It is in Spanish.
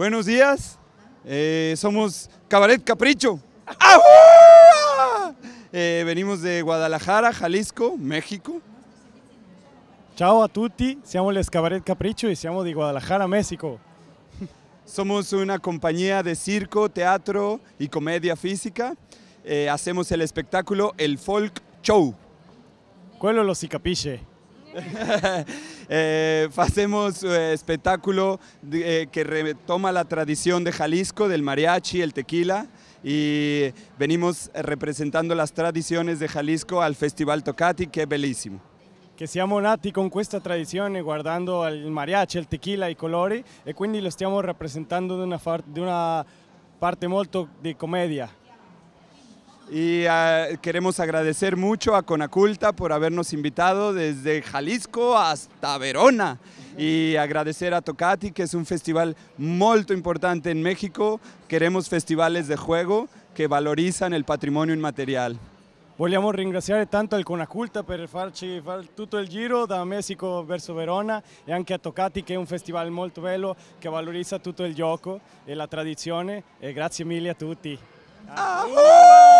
Buenos días, eh, somos Cabaret Capricho. Eh, venimos de Guadalajara, Jalisco, México. Ciao a tutti, siamo les Cabaret Capricho y siamo di Guadalajara, México. Somos una compañía de circo, teatro y comedia física. Eh, hacemos el espectáculo El Folk Show. Quello lo si capisce. Eh, hacemos eh, espectáculo de- eh, que retoma la tradición de Jalisco, del mariachi, el tequila, y venimos representando las tradiciones de Jalisco al Festival Tocati, que es bellísimo. Che siamo nati con questa tradizione guardando il mariachi, il tequila, i colori e quindi lo stiamo rappresentando di una, una parte molto di commedia. Y ah, queremos agradecer mucho a Conaculta por habernos invitado desde Jalisco hasta Verona. Y agradecer a Tocati, que es un festival muy importante en México. Queremos festivales de juego que valorizan el patrimonio inmaterial. Vogliamo ringraziare tanto il Conaculta per farci fare tutto il giro da Messico verso Verona e anche a Tocati che è un festival molto bello che valorizza tutto il gioco e la tradizione e grazie mille a tutti. ¡Ahú!